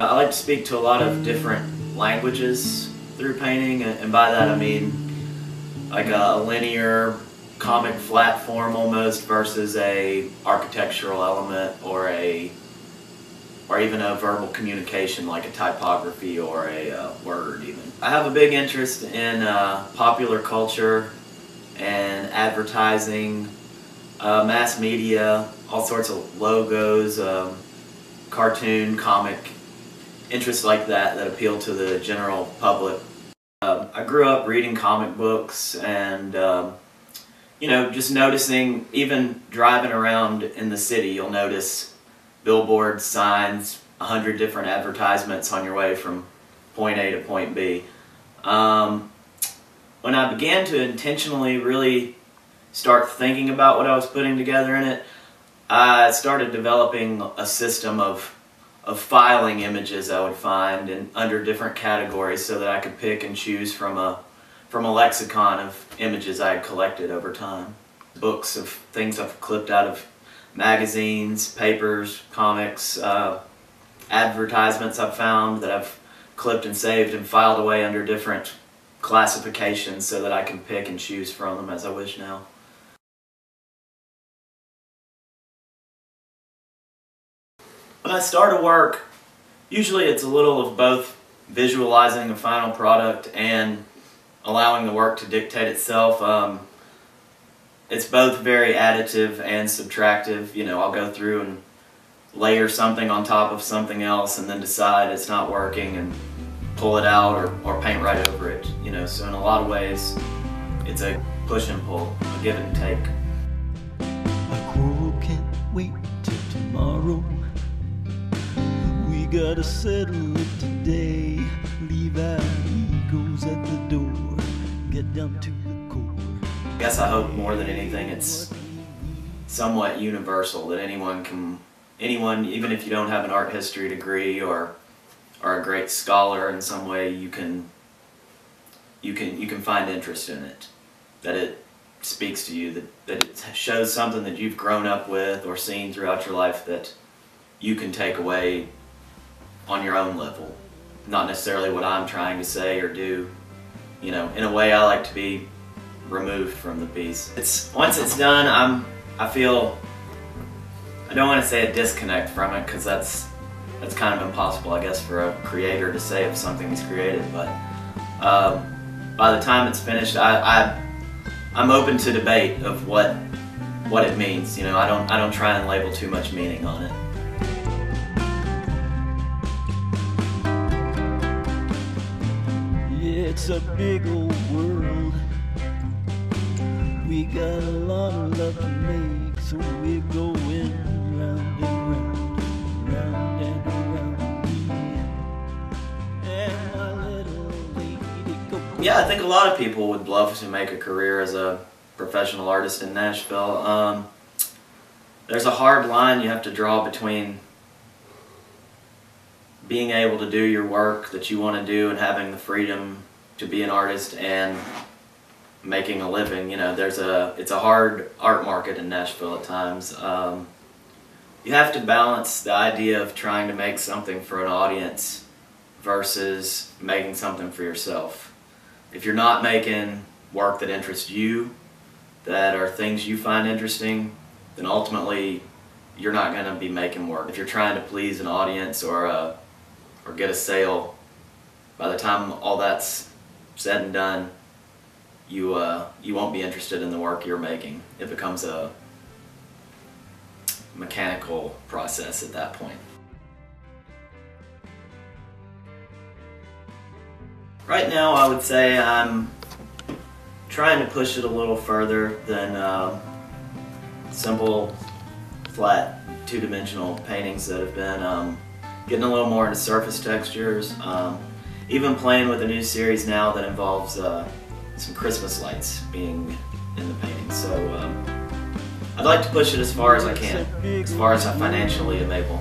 I like to speak to a lot of different languages through painting, and by that I mean like a linear comic flat form almost versus a architectural element or a or even a verbal communication like a typography or a uh, word even. I have a big interest in uh, popular culture and advertising, uh, mass media, all sorts of logos, um, cartoon, comic, interests like that that appeal to the general public. Uh, I grew up reading comic books and um, you know just noticing even driving around in the city you'll notice billboards, signs, a hundred different advertisements on your way from point A to point B. Um, when I began to intentionally really start thinking about what I was putting together in it, I started developing a system of of filing images I would find in under different categories so that I could pick and choose from a from a lexicon of images I had collected over time. Books of things I've clipped out of magazines, papers, comics, uh, advertisements I've found that I've clipped and saved and filed away under different classifications so that I can pick and choose from them as I wish now. When I start a work, usually it's a little of both visualizing a final product and allowing the work to dictate itself. Um, it's both very additive and subtractive. You know, I'll go through and layer something on top of something else and then decide it's not working and pull it out or, or paint right over it. You know, so in a lot of ways, it's a push and pull, a give and take. Can't wait till tomorrow. We gotta settle it today. At the door. Get down to the core. I guess I hope more than anything it's somewhat universal that anyone can, anyone, even if you don't have an art history degree or are a great scholar in some way, you can, you can, you can find interest in it. That it speaks to you, that, that it shows something that you've grown up with or seen throughout your life that you can take away on your own level. Not necessarily what I'm trying to say or do. You know, in a way I like to be removed from the piece. It's once it's done, I'm I feel I don't want to say a disconnect from it because that's that's kind of impossible, I guess, for a creator to say if something is created. But um, by the time it's finished, I, I I'm open to debate of what what it means. You know, I don't I don't try and label too much meaning on it. It's a big old world. We got a lot of love to make, so we're going round and round, round and around me. And. Yeah, I think a lot of people would love to make a career as a professional artist in Nashville. Um, there's a hard line you have to draw between being able to do your work that you want to do and having the freedom to be an artist and making a living. You know, there's a it's a hard art market in Nashville at times. Um, you have to balance the idea of trying to make something for an audience versus making something for yourself. If you're not making work that interests you, that are things you find interesting, then ultimately you're not going to be making work. If you're trying to please an audience or a, or get a sale, by the time all that's said and done, you uh, you won't be interested in the work you're making. It becomes a mechanical process at that point. Right now, I would say I'm trying to push it a little further than uh, simple, flat, two-dimensional paintings that have been. Um, getting a little more into surface textures. Um, even playing with a new series now that involves uh, some Christmas lights being in the painting. So um, I'd like to push it as far as I can, as far as I financially am able.